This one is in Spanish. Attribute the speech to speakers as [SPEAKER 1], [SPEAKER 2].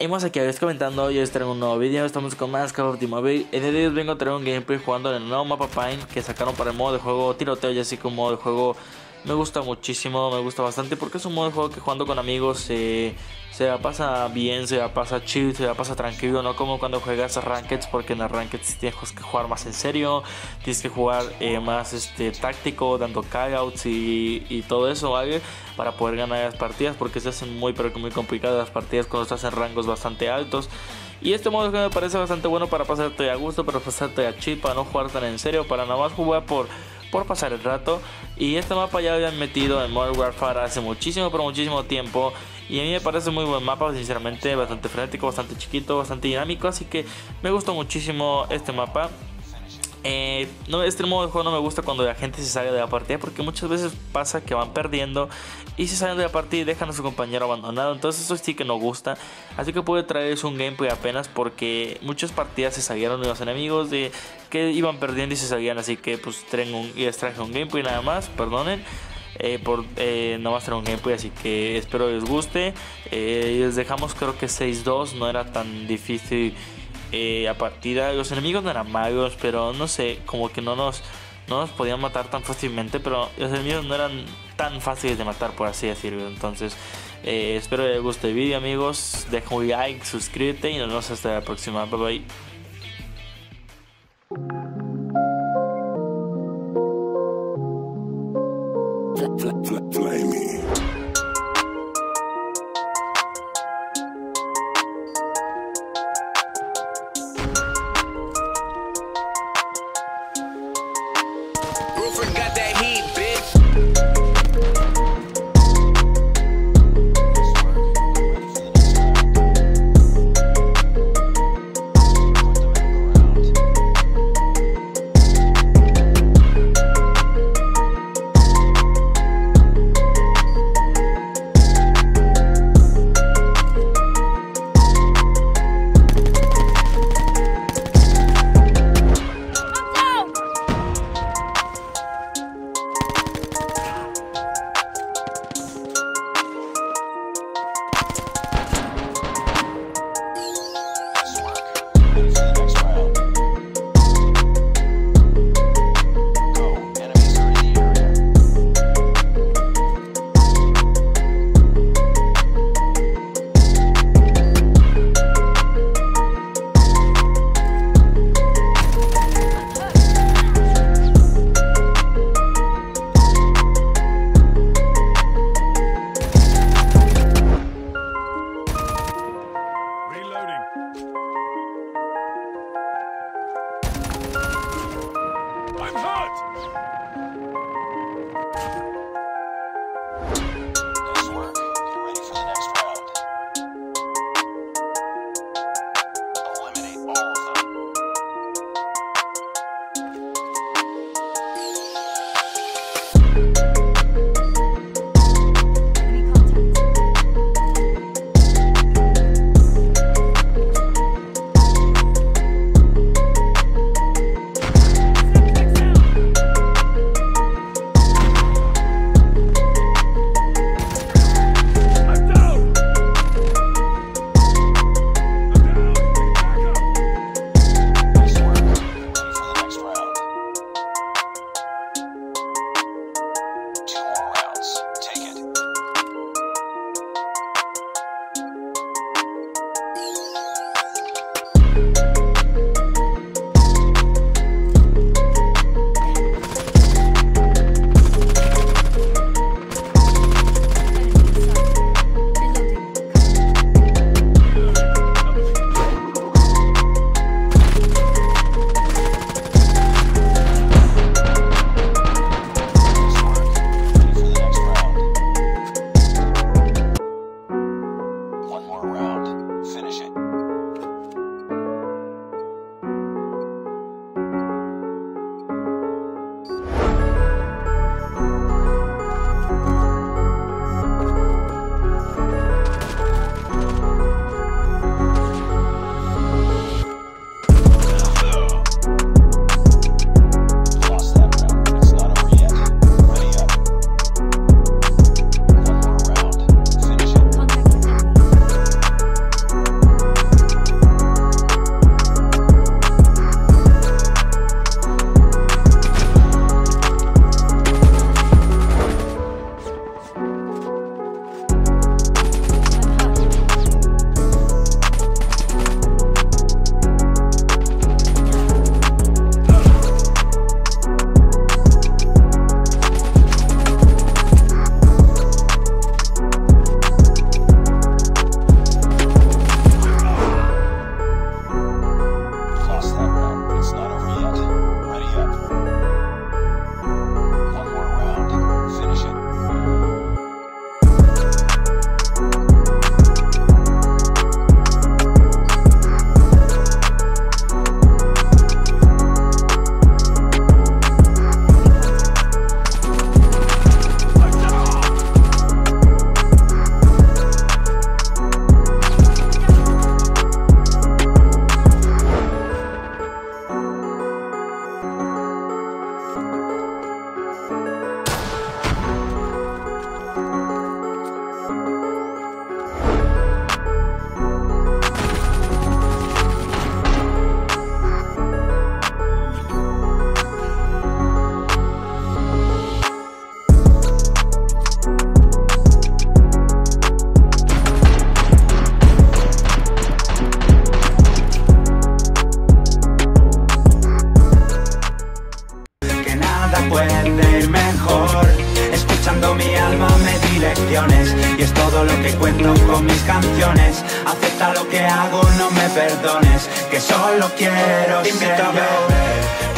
[SPEAKER 1] hemos aquí vez comentando, hoy os traigo un nuevo vídeo, estamos con más Call of Duty Mobile. En el día vengo a traer un gameplay jugando en el nuevo mapa Pine Que sacaron para el modo de juego tiroteo y así como de juego me gusta muchísimo, me gusta bastante porque es un modo de juego que jugando con amigos se, se pasa bien, se pasa chill, se pasa tranquilo, no como cuando juegas a Rankeds porque en las Rankeds tienes que jugar más en serio, tienes que jugar eh, más este, táctico, dando cagouts y, y todo eso, ¿vale? Para poder ganar las partidas porque se hacen muy pero muy complicadas las partidas cuando estás en rangos bastante altos. Y este modo me parece bastante bueno para pasarte a gusto, para pasarte a chill, para no jugar tan en serio, para nada más jugar por por pasar el rato. Y este mapa ya lo habían metido en Modern Warfare hace muchísimo, pero muchísimo tiempo. Y a mí me parece muy buen mapa, sinceramente, bastante frenético, bastante chiquito, bastante dinámico. Así que me gustó muchísimo este mapa. Eh, no, este modo de juego no me gusta cuando la gente se sale de la partida porque muchas veces pasa que van perdiendo y se salen de la partida y dejan a su compañero abandonado. Entonces eso sí que no gusta. Así que puede traerles un gameplay apenas porque muchas partidas se salieron de los enemigos de que iban perdiendo y se salían. Así que pues un, les traje un gameplay nada más, perdonen. Eh, por eh, no va a ser un gameplay así que espero les guste eh, les dejamos creo que 6-2 no era tan difícil eh, a partida. Los enemigos no eran magos, pero no sé, como que no nos, no nos podían matar tan fácilmente, pero los enemigos no eran tan fáciles de matar, por así decirlo. Entonces, eh, espero que les guste el vídeo, amigos. Deja un like, suscríbete y nos vemos hasta la próxima. Bye bye.
[SPEAKER 2] Emociones Y es todo lo que cuento con mis canciones. Acepta lo que hago, no me perdones Que solo quiero ser yo